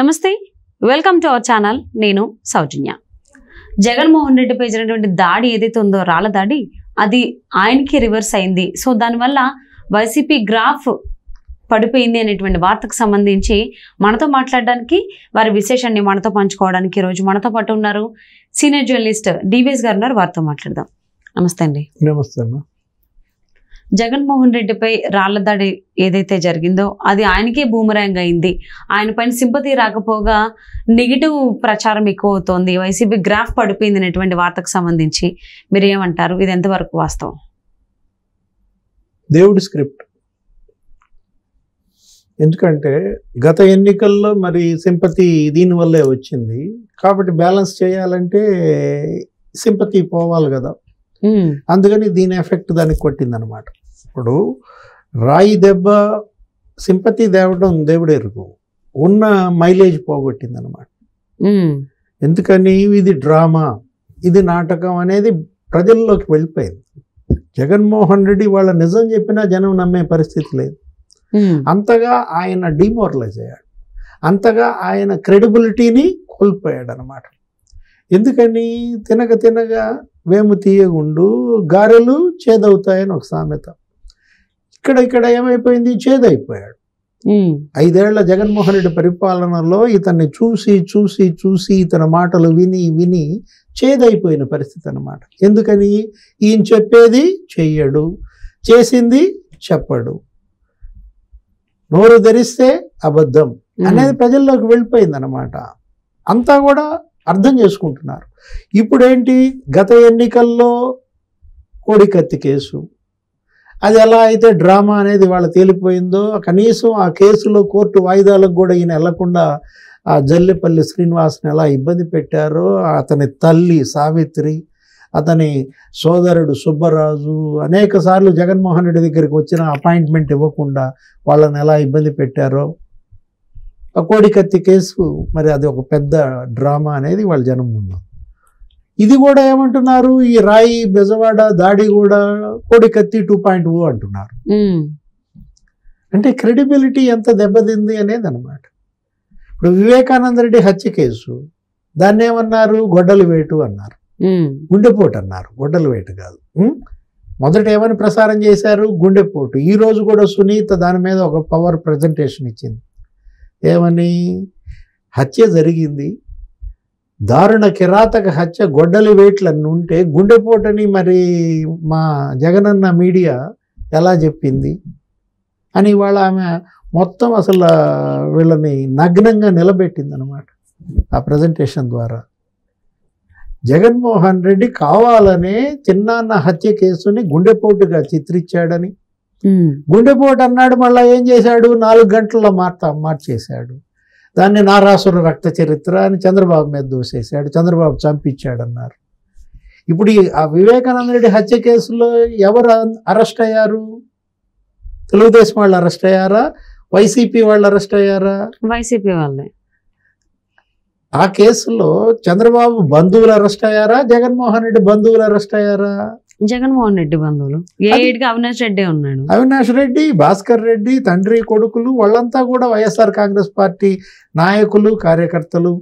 నమస్తే welcome to our channel నేను సౌజన్య. జగన్మోహన్ రెడ్డిపై జరిగినటువంటి దాడి ఏదైతే ఉందో రాళ్ళ దాడి అది ఆయనకి రివర్స్ అయింది. సో దానివల్ల వైసీపీ గ్రాఫ్ పడిపోయింది అనేటువంటి వార్తకు సంబంధించి మనతో మాట్లాడడానికి వారి విశేషాన్ని మనతో పంచుకోవడానికి ఈరోజు మనతో పాటు ఉన్నారు. సీనియర్ జర్నలిస్ట్ డివిఎస్ గారు ఉన్నారు వారితో మాట్లాడదాం. నమస్తే అండి. నమస్తే అమ్మా. జగన్మోహన్ రెడ్డిపై రాళ్ళ దాడి ఏదైతే జరిగిందో అది ఆయనకే బూమరాంగ్ అయింది. ఆయన పైన సింపతి రాకపోగా నెగిటివ్ ప్రచారం ఎక్కువ అవుతోంది వైసీపీ గ్రాఫ్ పడిపోయింది అనేటువంటి వార్తకు సంబంధించి. మీరు ఏమంటారు? ఇది ఎంతవరకు వాస్తవం? దేవుడి స్క్రిప్ట్ ఎందుకంటే గత ఎన్నికల్లో మరి సింపతి దీనివల్లే వచ్చింది. కాబట్టి బ్యాలెన్స్ చేయాలంటే సింపతి పోవాలి కదా. అందుకని దీని ఎఫెక్ట్ దానికి కొట్టిందనమాట ఇప్పుడు రాయి దెబ్బ సింపతి దేవుడు ఎరుగు ఉన్న మైలేజ్ పోగొట్టిందనమాట ఎందుకని? ఇది డ్రామా. ఇది నాటకం అనేది ప్రజల్లోకి వెళ్ళిపోయింది. జగన్మోహన్ రెడ్డి వాళ్ళ నిజం చెప్పినా జనం నమ్మే పరిస్థితి లేదు. అంతగా ఆయన డిమోరలైజ్ అయ్యాడు. అంతగా ఆయన క్రెడిబిలిటీని కోల్పోయాడు అనమాట ఎందుకని? తినగ తినగా వేము తీయగుండు గారెలు చేదవుతాయని ఒక సామెత. ఇక్కడ ఇక్కడ ఏమైపోయింది? చేదైపోయాడు. ఐదేళ్ళ జగన్మోహన్ రెడ్డి పరిపాలనలో ఇతన్ని చూసి చూసి చూసి ఇతని మాటలు విని విని చేదైపోయిన పరిస్థితి అన్నమాట. ఎందుకని? ఈయన చెప్పేది చెయ్యడు. చేసింది చెప్పడు. నోరు ధరిస్తే అబద్ధం. అనేది ప్రజల్లోకి వెళ్ళిపోయింది అనమాట అంతా కూడా అర్థం చేసుకుంటున్నారు. ఇప్పుడేంటి? గత ఎన్నికల్లో కోడికత్తి కేసు. అది ఎలా అయితే డ్రామా అనేది వాళ్ళ తేలిపోయిందో కనీసం ఆ కేసులో కోర్టు వాయిదాలకు కూడా ఈయన వెళ్ళకుండా ఆ జల్లిపల్లి శ్రీనివాస్ని ఎలా ఇబ్బంది పెట్టారో అతని తల్లి సావిత్రి అతని సోదరుడు సుబ్బరాజు అనేక సార్లు జగన్మోహన్ రెడ్డి దగ్గరికి వచ్చిన అపాయింట్మెంట్ ఇవ్వకుండా వాళ్ళని ఎలా ఇబ్బంది పెట్టారో ఆ కోడికత్తి కేసు మరి అది ఒక పెద్ద డ్రామా అనేది వాళ్ళ జనం ముందు. ఇది కూడా ఏమంటున్నారు? ఈ రాయి బెజవాడ దాడి కూడా కోడికత్తి టూ పాయింట్ ఓ అంటున్నారు. అంటే క్రెడిబిలిటీ ఎంత దెబ్బతింది అనేది అనమాట ఇప్పుడు వివేకానంద రెడ్డి హత్య కేసు దాన్ని ఏమన్నారు? గొడ్డలి వేటు అన్నారు. గుండెపోటు అన్నారు. గొడ్డలి వేటు కాదు? మొదట ఏమని ప్రసారం చేశారు? గుండెపోటు. ఈ రోజు కూడా సునీత దాని మీద ఒక పవర్ ప్రజెంటేషన్ ఇచ్చింది. ఏమని? హత్య జరిగింది. దారుణ కిరాతక హత్య గొడ్డలి వేట్లన్నీ ఉంటే గుండెపోటని మరి మా జగనన్న మీడియా ఎలా చెప్పింది? అని ఇవాళ ఆమె మొత్తం అసలు వీళ్ళని నగ్నంగా నిలబెట్టింది అనమాట ఆ ప్రజెంటేషన్ ద్వారా. జగన్మోహన్ రెడ్డి కావాలనే చిన్నాన్న హత్య కేసుని గుండెపోటుగా చిత్రించాడని గుండెపోటు అన్నాడు మళ్ళీ ఏం చేశాడు? నాలుగు గంటల్లో మార్త మార్చేశాడు. దాన్ని నారాసుర రక్త చరిత్ర అని చంద్రబాబు మీద దూసేశాడు. చంద్రబాబు చంపించాడు అన్నారు ఇప్పుడు ఆ వివేకానంద రెడ్డి హత్య కేసులో ఎవరు అరెస్ట్ అయ్యారు? తెలుగుదేశం వాళ్ళు అరెస్ట్ అయ్యారా? వైసీపీ వాళ్ళు అరెస్ట్ అయ్యారా? వైసీపీ వాళ్ళే. ఆ కేసులో చంద్రబాబు బంధువులు అరెస్ట్ అయ్యారా? జగన్మోహన్ రెడ్డి బంధువులు అరెస్ట్ అయ్యారా? జగన్మోహన్ రెడ్డి బంధువులు. ఏడుగా అవినాష్ రెడ్డి ఉన్నాడు? అవినాష్ రెడ్డి భాస్కర్ రెడ్డి తండ్రి కొడుకులు వాళ్ళంతా కూడా వైఎస్ఆర్ కాంగ్రెస్ పార్టీ నాయకులు కార్యకర్తలు.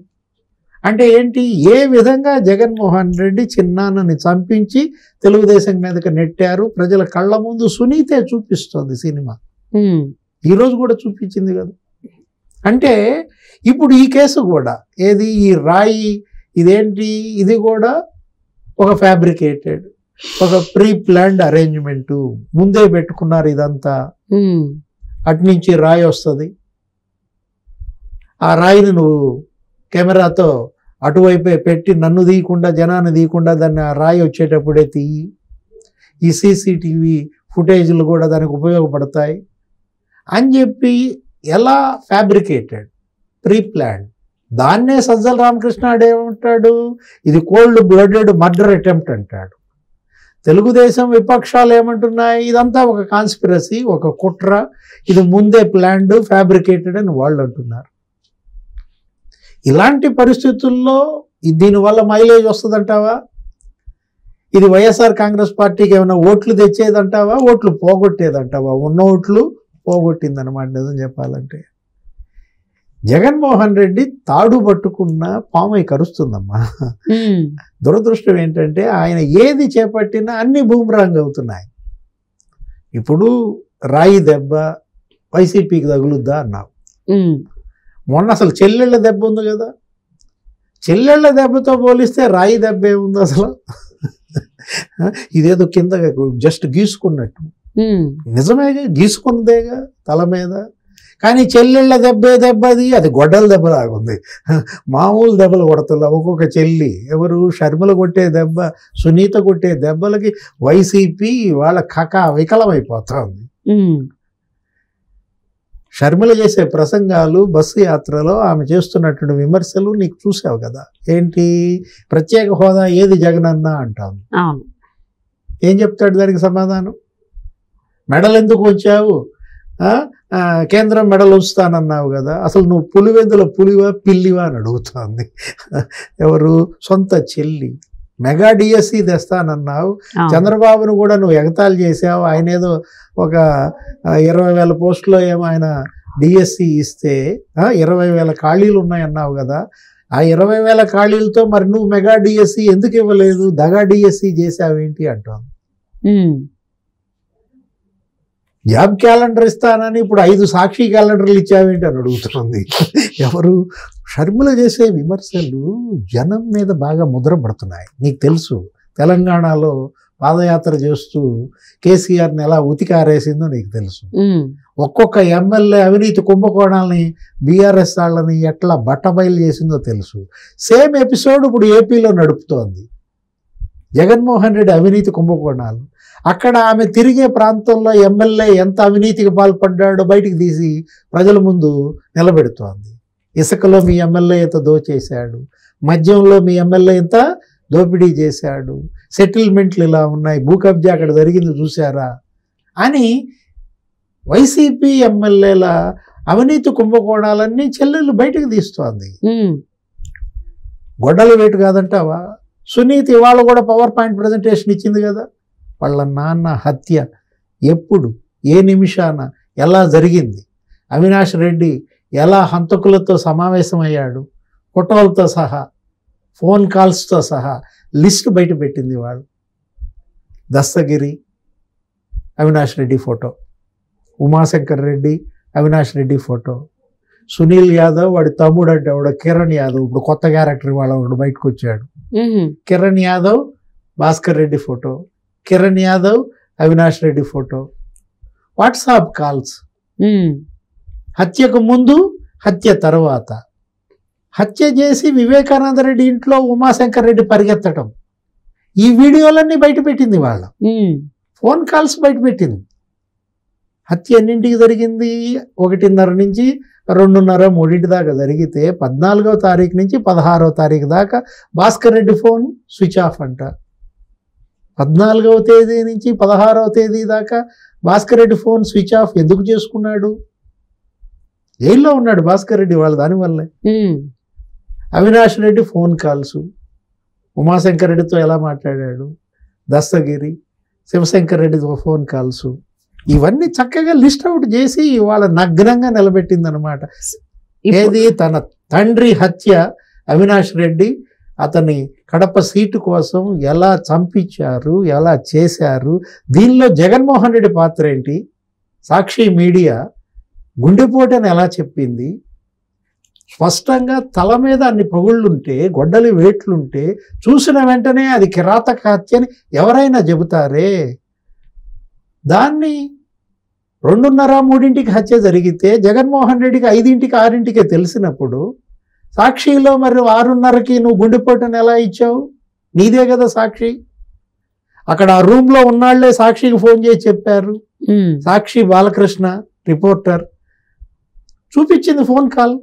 అంటే ఏంటి? ఏ విధంగా జగన్మోహన్ రెడ్డి చిన్నాన్నని చంపించి తెలుగుదేశం మీదకి నెట్టారు? ప్రజల కళ్ళ ముందు సునీతే చూపిస్తోంది సినిమా. ఈరోజు కూడా చూపించింది కదా. అంటే ఇప్పుడు ఈ కేసు కూడా ఏది? ఈ రాయి ఇదేంటి? ఇది కూడా ఒక ఫ్యాబ్రికేటెడ్ ఒక ప్రీ ప్లాన్డ్ అరేంజ్మెంటు ముందే పెట్టుకున్నారు ఇదంతా. అట్నుంచి రాయి వస్తుంది. ఆ రాయిని నువ్వు కెమెరాతో అటువైపే పెట్టి నన్ను తీయకుండా జనాన్ని తీయకుండా దాన్ని ఆ రాయి వచ్చేటప్పుడే తీయి. ఈ సీసీటీవీ ఫుటేజ్లు కూడా దానికి ఉపయోగపడతాయి. అని చెప్పి ఎలా ఫ్యాబ్రికేటెడ్ ప్రీ ప్లాన్ దాన్నే సజ్జల రామకృష్ణాడు ఏమంటాడు ఇది కోల్డ్ బ్లడెడ్ మర్డర్ అటెంప్ట్ అంటాడు. తెలుగుదేశం విపక్షాలు ఏమంటున్నాయి? ఇదంతా ఒక కాన్స్పిరసీ ఒక కుట్ర. ఇది ముందే ప్లాన్డ్ ఫ్యాబ్రికేటెడ్ అని వాళ్ళు అంటున్నారు. ఇలాంటి పరిస్థితుల్లో దీనివల్ల మైలేజ్ వస్తుందంటావా? ఇది వైఎస్ఆర్ కాంగ్రెస్ పార్టీకి ఏమైనా ఓట్లు తెచ్చేదంటావా? ఓట్లు పోగొట్టేదంటావా? ఉన్న ఓట్లు పోగొట్టిందనమాట నిజం చెప్పాలంటే. జగన్మోహన్ రెడ్డి తాడు పట్టుకున్న పామై కరుస్తుందమ్మా. దురదృష్టం ఏంటంటే ఆయన ఏది చేపట్టినా అన్ని బూమరాంగ్ అవుతున్నాయి. ఇప్పుడు రాయి దెబ్బ వైసీపీకి తగులుద్దా అన్నావు. మొన్న అసలు చెల్లెళ్ళ దెబ్బ ఉంది కదా. చెల్లెళ్ళ దెబ్బతో పోలిస్తే రాయి దెబ్బ ఏముంది అసలు. ఇదేదో కింద జస్ట్ గీసుకున్నట్టు. నిజమేగా? గీసుకుందేగా తల మీద? కానీ చెల్లెళ్ళ దెబ్బే దెబ్బది అది గొడ్డల దెబ్బ లాగుంది మామూలు దెబ్బలు కొడుతున్నా ఒక్కొక్క చెల్లి ఎవరు షర్మిల కొట్టే దెబ్బ సునీత కొట్టే దెబ్బలకి వైసీపీ వాళ్ళ కక వికలమైపోతుంది. షర్మిల చేసే ప్రసంగాలు బస్సు యాత్రలో ఆమె చేస్తున్నటువంటి విమర్శలు నీకు చూసావు కదా. ఏంటి? ప్రత్యేక హోదా ఏది జగనన్న అంటాం అవును. ఏం చెప్తాడు దానికి సమాధానం? మెడలు ఎందుకు వచ్చావు కేంద్రం మెడలు ఉంచుతానన్నావు కదా అసలు నువ్వు పులివెందుల పులివా పిల్లివా అని అడుగుతోంది. ఎవరు? సొంత చెల్లి. మెగా డిఎస్సి తెస్తానన్నావు. చంద్రబాబును కూడా నువ్వు ఎగతాళి చేసావు ఆయన ఏదో ఒక ఇరవై వేల పోస్టులో ఏమో ఆయన డిఎస్సి ఇస్తే ఇరవై వేల ఖాళీలు ఉన్నాయన్నావు కదా ఆ ఇరవై వేల ఖాళీలతో మరి నువ్వు మెగా డిఎస్సి ఎందుకు ఇవ్వలేదు? దగా డిఎస్సి చేసావేంటి అంటాం ఉమ్, జాబ్ క్యాలెండర్ ఇస్తానని ఇప్పుడు ఐదు సాక్షి క్యాలెండర్లు ఇచ్చావేంటి అని అడుగుతుంది. ఎవరు? షర్మిల చేసే విమర్శలు జనం మీద బాగా ముద్ర పడుతున్నాయి నీకు తెలుసు తెలంగాణలో పాదయాత్ర చేస్తూ కేసీఆర్ని ఎలా ఉతికారేసిందో నీకు తెలుసు. ఒక్కొక్క ఎమ్మెల్యే అవినీతి కుంభకోణాలని బీఆర్ఎస్ వాళ్ళని ఎట్లా బట్టబయలు చేసిందో తెలుసు. సేమ్ ఎపిసోడ్ ఇప్పుడు ఏపీలో నడుపుతోంది. జగన్మోహన్ రెడ్డి అవినీతి కుంభకోణాలు. అక్కడ ఆమె తిరిగే ప్రాంతంలో ఎమ్మెల్యే ఎంత అవినీతికి పాల్పడ్డాడో బయటికి తీసి ప్రజల ముందు నిలబెడుతోంది. ఇసుకలో మీ ఎమ్మెల్యే ఎంత దోచేశాడు? మద్యంలో మీ ఎమ్మెల్యే ఎంత దోపిడీ చేశాడు? సెటిల్మెంట్లు ఇలా ఉన్నాయి. భూ కబ్జా అక్కడ జరిగింది చూసారా అని వైసీపీ ఎమ్మెల్యేల అవినీతి కుంభకోణాలన్నీ చెల్లెళ్ళు బయటకు తీస్తోంది. గొడ్డల వేటు కాదంటావా? సునీత్ ఇవాళ కూడా పవర్ పాయింట్ ప్రజెంటేషన్ ఇచ్చింది కదా. వాళ్ళ నాన్న హత్య ఎప్పుడు ఏ నిమిషాన ఎలా జరిగింది? అవినాష్ రెడ్డి ఎలా హంతకులతో సమావేశమయ్యాడు? ఫోటోలతో సహా ఫోన్ కాల్స్తో సహా లిస్ట్ బయట పెట్టింది వాళ్ళు దస్తగిరి అవినాష్ రెడ్డి ఫోటో. ఉమాశంకర్ రెడ్డి అవినాష్ రెడ్డి ఫోటో. సునీల్ యాదవ్ వాడి తమ్ముడు అంటే వాడు కిరణ్ యాదవ్. ఇప్పుడు కొత్త క్యారెక్టర్ వాళ్ళ వాడు బయటకు వచ్చాడు Kiran Yadav Bhaskar Reddy photo. Kiran Yadav Avinash Reddy photo. WhatsApp calls. హత్యకు ముందు హత్య తర్వాత. హత్య చేసి వివేకానంద రెడ్డి ఇంట్లో ఉమాశంకర్ రెడ్డి పరిగెత్తటం. ఈ వీడియోలన్నీ బయట పెట్టింది వాళ్ళ. ఫోన్ కాల్స్ బయట పెట్టింది. హత్య ఎన్నింటికి జరిగింది? ఒకటిన్నర నుంచి రెండున్నర మూడింటి దాకా జరిగితే పద్నాలుగో తారీఖు నుంచి పదహారో తారీఖు దాకా Bhaskar Reddy phone switch off అంట. పద్నాలుగవ తేదీ నుంచి పదహారవ తేదీ దాకా Bhaskar Reddy phone switch off ఎందుకు చేసుకున్నాడు? జైల్లో ఉన్నాడు భాస్కర్ రెడ్డి వాళ్ళ దానివల్లే అవినాష్ రెడ్డి ఫోన్ కాల్స్. ఉమాశంకర్ రెడ్డితో ఎలా మాట్లాడాడు? దస్తగిరి శివశంకర్ రెడ్డితో ఫోన్ కాల్స్. ఇవన్నీ చక్కగా లిస్ట్ అవుట్ చేసి వాళ్ళ నగ్నంగా నిలబెట్టిందనమాట ఏది? తన తండ్రి హత్య అవినాష్ రెడ్డి అతని కడప సీటు కోసం ఎలా చంపించారు ఎలా చేశారు దీనిలో జగన్మోహన్ రెడ్డి పాత్ర ఏంటి? సాక్షి మీడియా గుండెపోటని ఎలా చెప్పింది? స్పష్టంగా తల మీద అన్ని పగుళ్ళుంటే గొడ్డలి వేట్లుంటే చూసిన వెంటనే అది కిరాతక హత్య అని ఎవరైనా చెబుతారే? దాన్ని రెండున్నర మూడింటికి హత్య జరిగితే జగన్మోహన్ రెడ్డికి ఐదింటికి ఆరింటికే తెలిసినప్పుడు సాక్షిలో మరి ఆరున్నరకి నువ్వు గుండెపోటుని ఎలా ఇచ్చావు? నీదే కదా సాక్షి. అక్కడ ఆ రూమ్లో ఉన్నాళ్ళే సాక్షికి ఫోన్ చేసి చెప్పారు. సాక్షి బాలకృష్ణ రిపోర్టర్. చూపించింది ఫోన్ కాల్.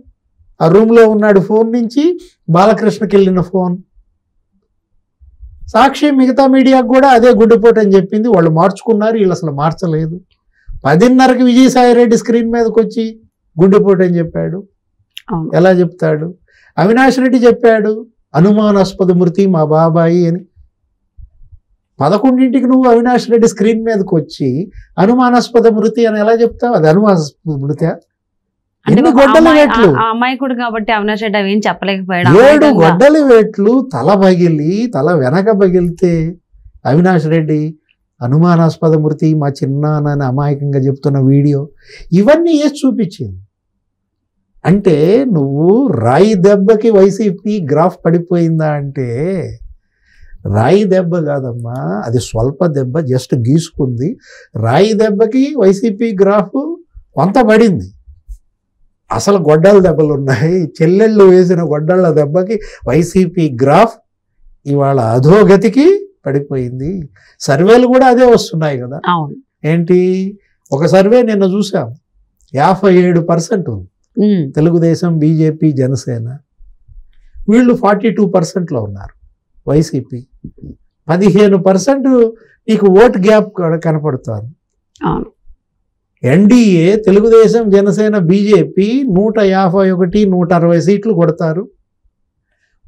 ఆ రూమ్లో ఉన్నాడు ఫోన్ నుంచి బాలకృష్ణకి వెళ్ళిన ఫోన్. సాక్షి మిగతా మీడియాకు కూడా అదే గుడ్డిపోటు అని చెప్పింది. వాళ్ళు మార్చుకున్నారు వీళ్ళు అసలు మార్చలేదు. పదిన్నరకి విజయసాయి రెడ్డి స్క్రీన్ మీదకి వచ్చి గుండెపోటు అని చెప్పాడు. ఎలా చెప్తాడు? అవినాష్ రెడ్డి చెప్పాడు అనుమానాస్పద మృతి మా బాబాయి అని. పదకొండింటికి నువ్వు అవినాష్ రెడ్డి స్క్రీన్ మీదకి వచ్చి అనుమానాస్పద మృతి అని ఎలా చెప్తావు? అది అనుమానాస్పద మృతి ఎన్ని గొడ్డలి వేట్లు? అమాయకుడు కాబట్టి అవినాష్ రెడ్డి అవి ఏం చెప్పలేకపోయాడు ఏడు. గొడ్డలి వేట్లు తల పగిలి తల వెనక పగిలితే అవినాష్ రెడ్డి అనుమానాస్పద మృతి మా చిన్నాన్నని అమాయకంగా చెప్తున్న వీడియో ఇవన్నీ వేసి చూపించింది. అంటే నువ్వు రాయి దెబ్బకి వైసీపీ గ్రాఫ్ పడిపోయిందా అంటే రాయి దెబ్బ కాదమ్మా అది స్వల్ప దెబ్బ జస్ట్ గీసుకుంది. రాయి దెబ్బకి వైసీపీ గ్రాఫ్ కొంత పడింది. అసలు గొడ్డల దెబ్బలు ఉన్నాయి. చెల్లెళ్ళు వేసిన గొడ్డళ్ళ దెబ్బకి వైసీపీ గ్రాఫ్ ఇవాళ అధోగతికి పడిపోయింది. సర్వేలు కూడా అదే వస్తున్నాయి కదా. ఏంటి? ఒక సర్వే నిన్న చూసాం. యాభై ఏడు పర్సెంట్ ఉంది. తెలుగుదేశం బీజేపీ జనసేన వీళ్ళు ఫార్టీ టూ పర్సెంట్లో ఉన్నారు వైసీపీ. పదిహేను పర్సెంట్ నీకు ఓట్ గ్యాప్ కూడా కనపడుతుంది ఎన్డీఏ తెలుగుదేశం జనసేన బీజేపీ నూట యాభై ఒకటి నూట అరవై సీట్లు కొడతారు.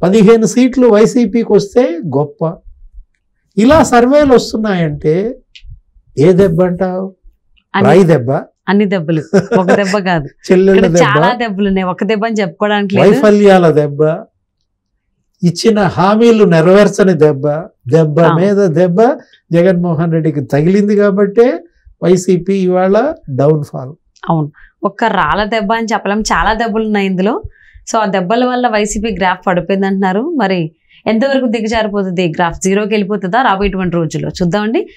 పదిహేను సీట్లు వైసీపీకి వస్తే గొప్ప. ఇలా సర్వేలు వస్తున్నాయంటే ఏ దెబ్బ అంటావు? రాయి దెబ్బ? అన్ని దెబ్బలు. ఒక దెబ్బ కాదు. చాలా దెబ్బలు ఉన్నాయి. ఒక దెబ్బ అని చెప్పుకోవడానికి వైఫల్యాల దెబ్బ ఇచ్చిన హామీలు నెరవేర్చని దెబ్బ దెబ్బ. మీద దెబ్బ జగన్మోహన్ రెడ్డికి తగిలింది కాబట్టే వైసీపీ ఇవాళ డౌన్ ఫాల్ అవును. ఒక్క రాళ్ళ దెబ్బ అని చెప్పలేం. చాలా దెబ్బలు ఉన్నాయి ఇందులో. సో ఆ దెబ్బల వల్ల వైసీపీ గ్రాఫ్ పడిపోయింది అంటున్నారు. మరి ఎంతవరకు దిగజారిపోతుంది? గ్రాఫ్ జీరోకి వెళ్ళిపోతుందా? రాబోయేటువంటి రోజుల్లో. చూద్దామండి.